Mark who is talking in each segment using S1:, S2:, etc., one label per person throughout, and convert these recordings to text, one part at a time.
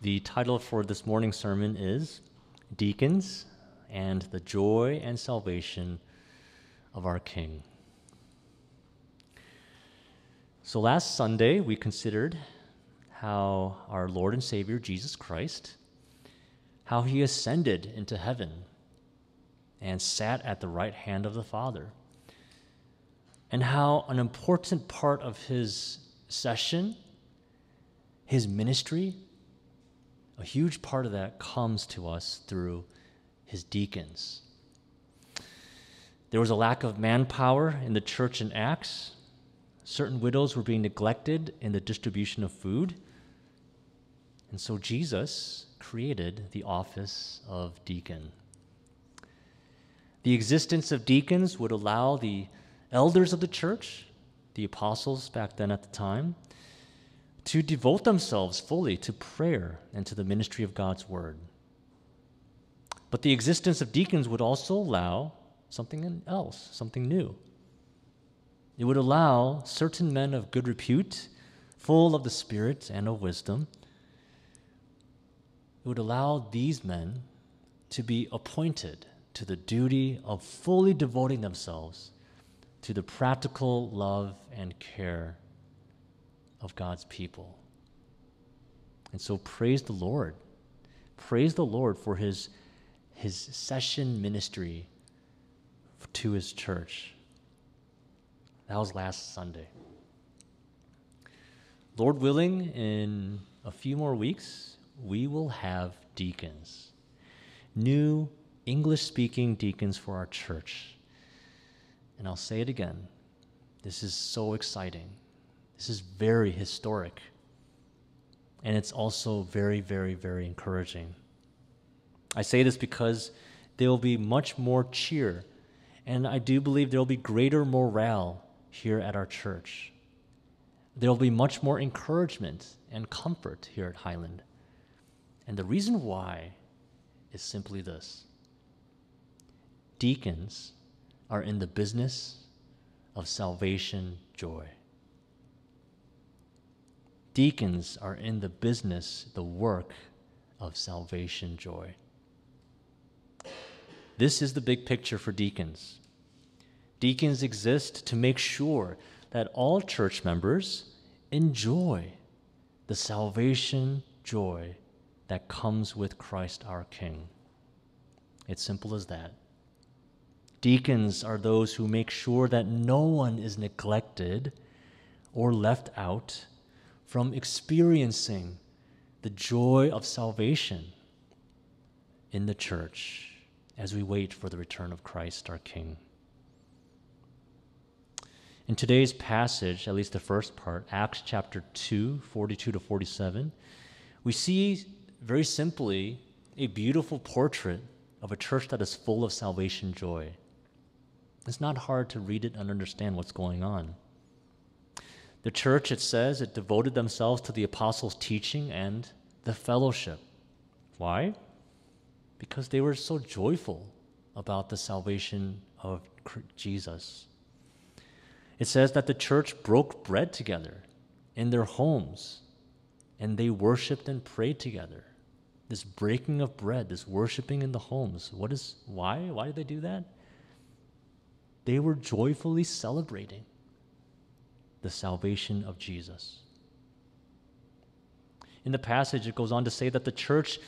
S1: The title for this morning's sermon is Deacons and the Joy and Salvation of Our King. So, last Sunday we considered how our Lord and Savior Jesus Christ, how he ascended into heaven and sat at the right hand of the Father, and how an important part of his session, his ministry, a huge part of that comes to us through his deacons. There was a lack of manpower in the church in Acts. Certain widows were being neglected in the distribution of food. And so Jesus created the office of deacon. The existence of deacons would allow the elders of the church, the apostles back then at the time, to devote themselves fully to prayer and to the ministry of God's word. But the existence of deacons would also allow something else, something new. It would allow certain men of good repute, full of the Spirit and of wisdom, it would allow these men to be appointed to the duty of fully devoting themselves to the practical love and care of God's people. And so praise the Lord. Praise the Lord for his, his session ministry to his church. That was last Sunday. Lord willing, in a few more weeks, we will have deacons, new English speaking deacons for our church. And I'll say it again this is so exciting. This is very historic. And it's also very, very, very encouraging. I say this because there will be much more cheer, and I do believe there will be greater morale here at our church. There will be much more encouragement and comfort here at Highland. And the reason why is simply this deacons are in the business of salvation joy. Deacons are in the business, the work of salvation joy. This is the big picture for deacons. Deacons exist to make sure that all church members enjoy the salvation joy that comes with Christ our King. It's simple as that. Deacons are those who make sure that no one is neglected or left out from experiencing the joy of salvation in the church as we wait for the return of Christ our King. In today's passage, at least the first part, Acts chapter 2, 42 to 47, we see very simply a beautiful portrait of a church that is full of salvation joy. It's not hard to read it and understand what's going on. The church, it says, it devoted themselves to the apostles' teaching and the fellowship. Why? Because they were so joyful about the salvation of Jesus. It says that the church broke bread together in their homes and they worshiped and prayed together. This breaking of bread, this worshiping in the homes. What is why? Why did they do that? They were joyfully celebrating the salvation of Jesus. In the passage, it goes on to say that the church,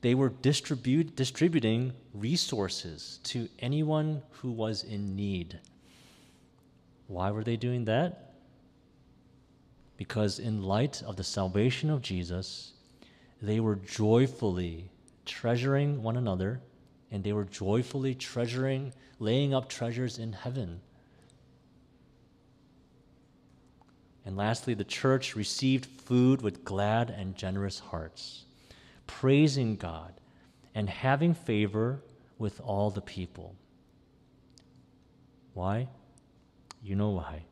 S1: they were distribute, distributing resources to anyone who was in need. Why were they doing that? Because, in light of the salvation of Jesus, they were joyfully treasuring one another and they were joyfully treasuring, laying up treasures in heaven And lastly, the church received food with glad and generous hearts, praising God and having favor with all the people. Why? You know why.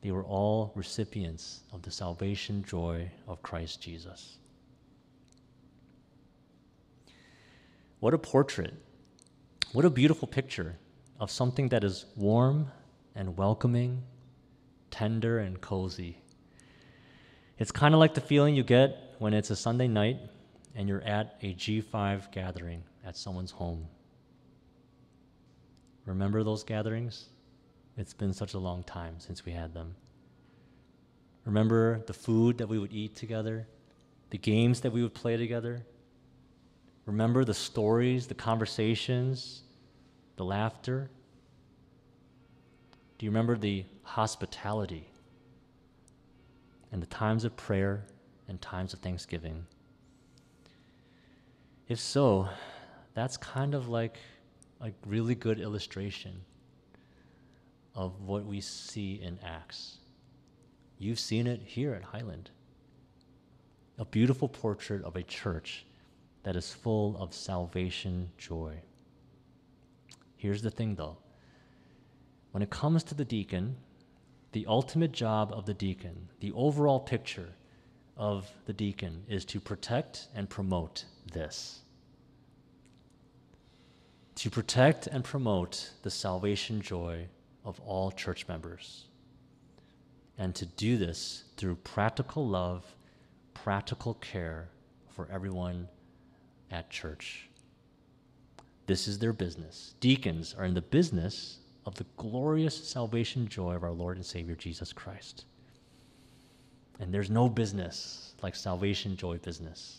S1: They were all recipients of the salvation joy of Christ Jesus. What a portrait. What a beautiful picture of something that is warm and welcoming tender and cozy. It's kind of like the feeling you get when it's a Sunday night and you're at a G5 gathering at someone's home. Remember those gatherings? It's been such a long time since we had them. Remember the food that we would eat together, the games that we would play together? Remember the stories, the conversations, the laughter? Do you remember the hospitality and the times of prayer and times of thanksgiving? If so, that's kind of like a really good illustration of what we see in Acts. You've seen it here at Highland. A beautiful portrait of a church that is full of salvation joy. Here's the thing though when it comes to the deacon, the ultimate job of the deacon, the overall picture of the deacon is to protect and promote this. To protect and promote the salvation joy of all church members. And to do this through practical love, practical care for everyone at church. This is their business. Deacons are in the business of the glorious salvation joy of our Lord and Savior Jesus Christ. And there's no business like salvation joy business.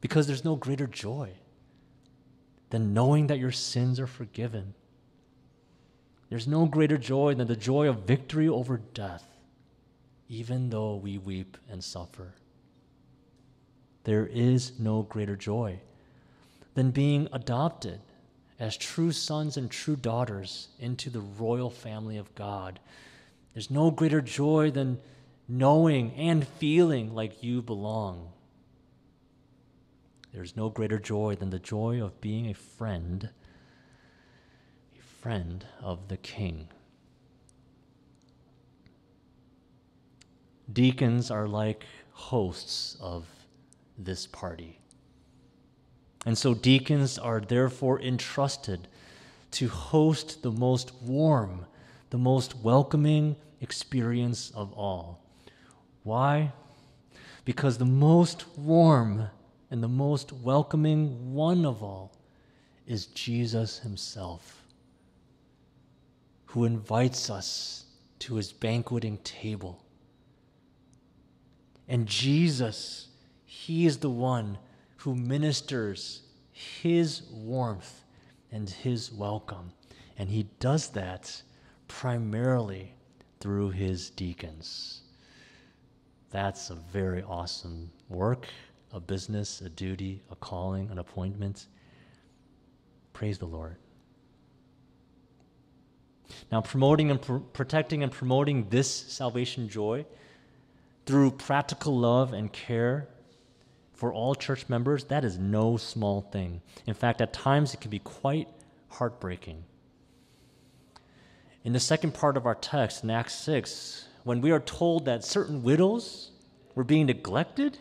S1: Because there's no greater joy than knowing that your sins are forgiven. There's no greater joy than the joy of victory over death, even though we weep and suffer. There is no greater joy than being adopted as true sons and true daughters into the royal family of God. There's no greater joy than knowing and feeling like you belong. There's no greater joy than the joy of being a friend, a friend of the King. Deacons are like hosts of this party. And so deacons are therefore entrusted to host the most warm, the most welcoming experience of all. Why? Because the most warm and the most welcoming one of all is Jesus Himself, who invites us to His banqueting table. And Jesus, He is the one who ministers his warmth and his welcome. And he does that primarily through his deacons. That's a very awesome work, a business, a duty, a calling, an appointment. Praise the Lord. Now, promoting and pr- protecting and promoting this salvation joy through practical love and care for all church members, that is no small thing. In fact, at times it can be quite heartbreaking. In the second part of our text, in Acts 6, when we are told that certain widows were being neglected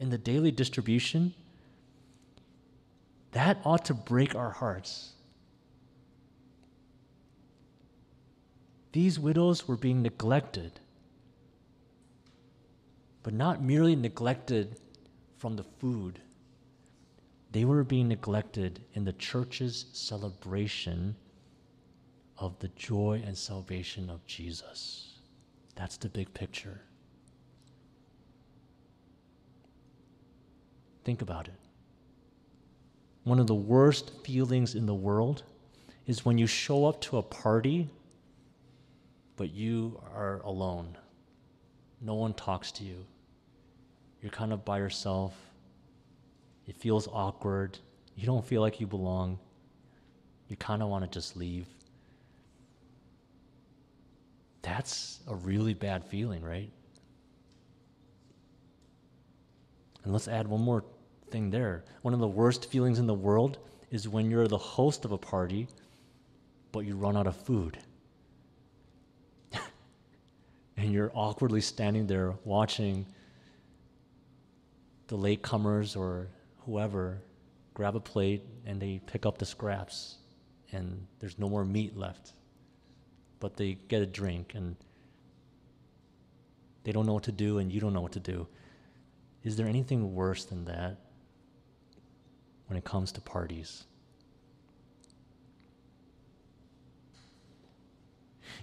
S1: in the daily distribution, that ought to break our hearts. These widows were being neglected, but not merely neglected from the food. They were being neglected in the church's celebration of the joy and salvation of Jesus. That's the big picture. Think about it. One of the worst feelings in the world is when you show up to a party, but you are alone. No one talks to you. You're kind of by yourself. It feels awkward. You don't feel like you belong. You kind of want to just leave. That's a really bad feeling, right? And let's add one more thing there. One of the worst feelings in the world is when you're the host of a party, but you run out of food. and you're awkwardly standing there watching the latecomers or whoever grab a plate and they pick up the scraps and there's no more meat left. But they get a drink and they don't know what to do and you don't know what to do. Is there anything worse than that when it comes to parties?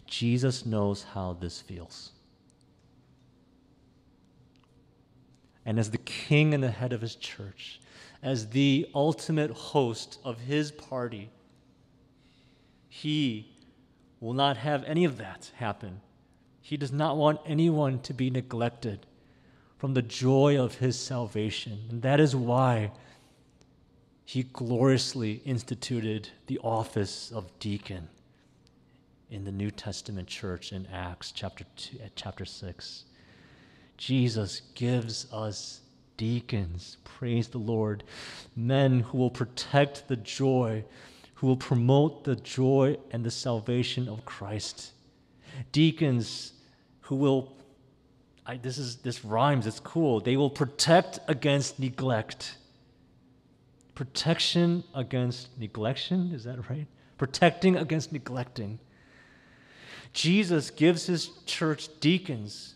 S1: Jesus knows how this feels. And as the king and the head of his church, as the ultimate host of his party, he will not have any of that happen. He does not want anyone to be neglected from the joy of his salvation. And that is why he gloriously instituted the office of deacon in the New Testament church in Acts chapter, two, uh, chapter 6. Jesus gives us deacons, praise the Lord, men who will protect the joy, who will promote the joy and the salvation of Christ. Deacons who will I, this is this rhymes it's cool. They will protect against neglect. Protection against neglection is that right? Protecting against neglecting. Jesus gives his church deacons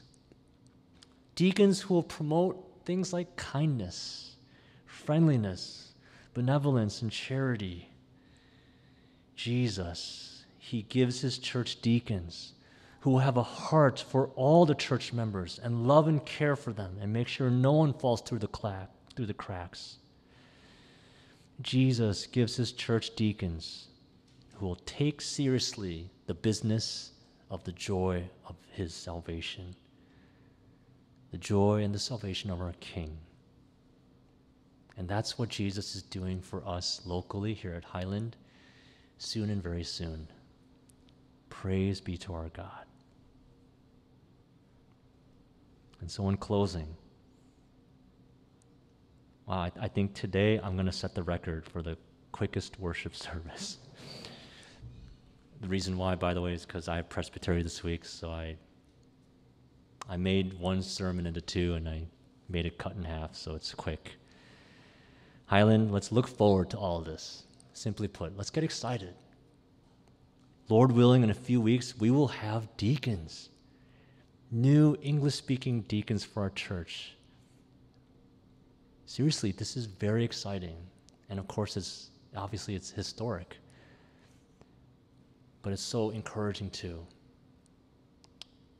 S1: deacons who will promote things like kindness friendliness benevolence and charity jesus he gives his church deacons who will have a heart for all the church members and love and care for them and make sure no one falls through the, cla- through the cracks. Jesus gives his church deacons who will take seriously the business of the joy of his salvation, the joy and the salvation of our King. And that's what Jesus is doing for us locally here at Highland, soon and very soon. Praise be to our God. And so, in closing, wow, I, I think today I'm going to set the record for the quickest worship service. the reason why, by the way, is because I have Presbytery this week, so I I made one sermon into two, and I made it cut in half, so it's quick. Highland, let's look forward to all of this. Simply put, let's get excited. Lord willing, in a few weeks, we will have deacons new English speaking deacons for our church. Seriously, this is very exciting. And of course, it's obviously it's historic. But it's so encouraging too.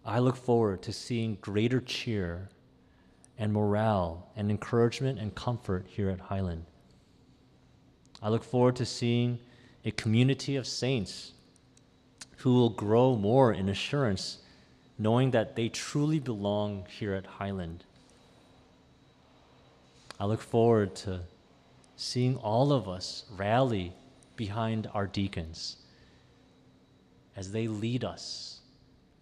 S1: I look forward to seeing greater cheer and morale and encouragement and comfort here at Highland. I look forward to seeing a community of saints who will grow more in assurance knowing that they truly belong here at Highland. I look forward to seeing all of us rally behind our deacons as they lead us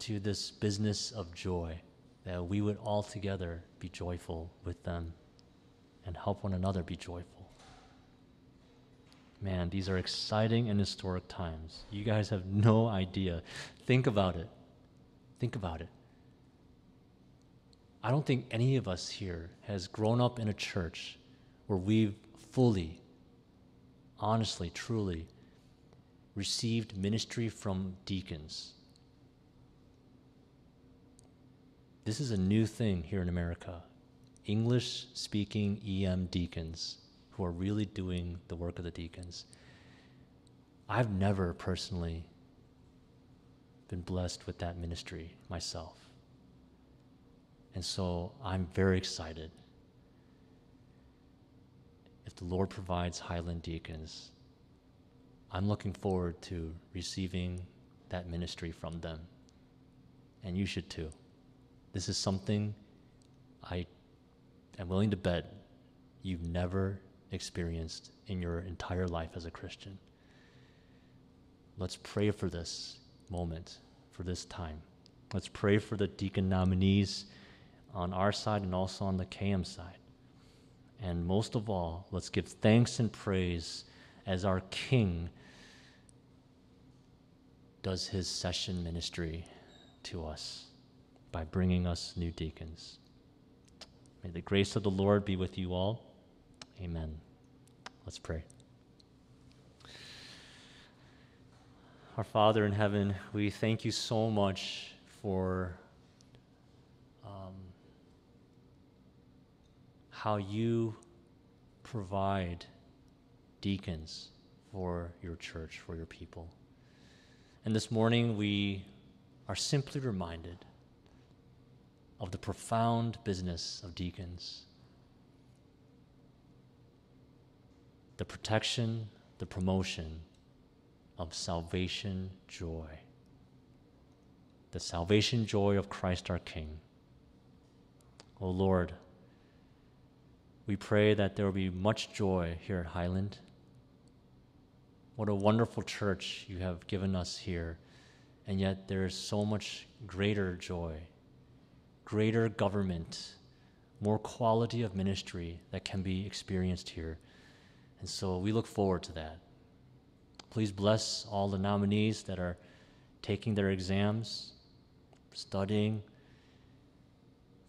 S1: to this business of joy, that we would all together be joyful with them and help one another be joyful. Man, these are exciting and historic times. You guys have no idea. Think about it. Think about it. I don't think any of us here has grown up in a church where we've fully, honestly, truly received ministry from deacons. This is a new thing here in America. English speaking EM deacons who are really doing the work of the deacons. I've never personally been blessed with that ministry myself. And so I'm very excited. If the Lord provides Highland deacons, I'm looking forward to receiving that ministry from them. And you should too. This is something I am willing to bet you've never experienced in your entire life as a Christian. Let's pray for this moment, for this time. Let's pray for the deacon nominees on our side and also on the KM side. And most of all, let's give thanks and praise as our King does his session ministry to us by bringing us new deacons. May the grace of the Lord be with you all. Amen. Let's pray. Our Father in heaven, we thank you so much for um, how you provide deacons for your church, for your people. And this morning we are simply reminded of the profound business of deacons the protection, the promotion of salvation joy. The salvation joy of Christ our King. O oh Lord, we pray that there will be much joy here at Highland. What a wonderful church you have given us here, and yet there is so much greater joy, greater government, more quality of ministry that can be experienced here. And so we look forward to that. Please bless all the nominees that are taking their exams, studying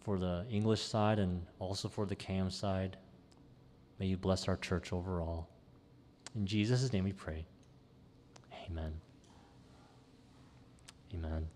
S1: for the English side and also for the KM side. May you bless our church overall. In Jesus' name we pray. Amen.